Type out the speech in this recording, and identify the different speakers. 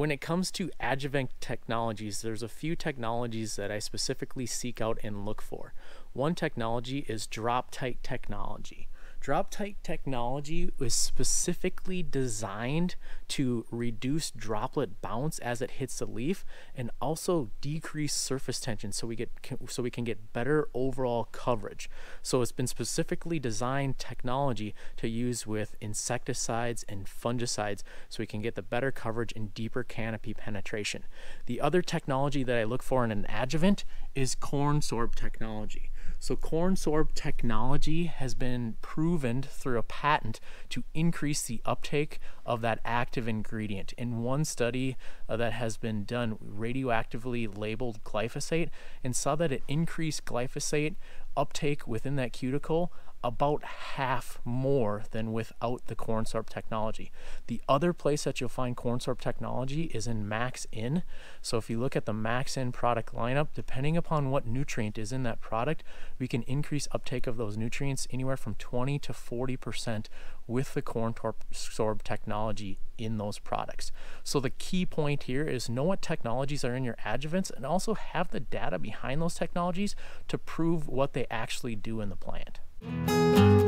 Speaker 1: when it comes to adjuvant technologies, there's a few technologies that I specifically seek out and look for. One technology is drop tight technology. Drop tight technology is specifically designed to reduce droplet bounce as it hits the leaf and also decrease surface tension so we get so we can get better overall coverage. So it's been specifically designed technology to use with insecticides and fungicides so we can get the better coverage and deeper canopy penetration. The other technology that I look for in an adjuvant is CornSorb technology. So CornSorb technology has been proven through a patent to increase the uptake of that active ingredient. In one study uh, that has been done, radioactively labeled glyphosate and saw that it increased glyphosate uptake within that cuticle about half more than without the CornSorb technology. The other place that you'll find CornSorb technology is in Max-In. So if you look at the Max-In product lineup, depending upon what nutrient is in that product, we can increase uptake of those nutrients anywhere from 20 to 40% with the CornSorb technology in those products. So the key point here is know what technologies are in your adjuvants and also have the data behind those technologies to prove what they actually do in the plant. Música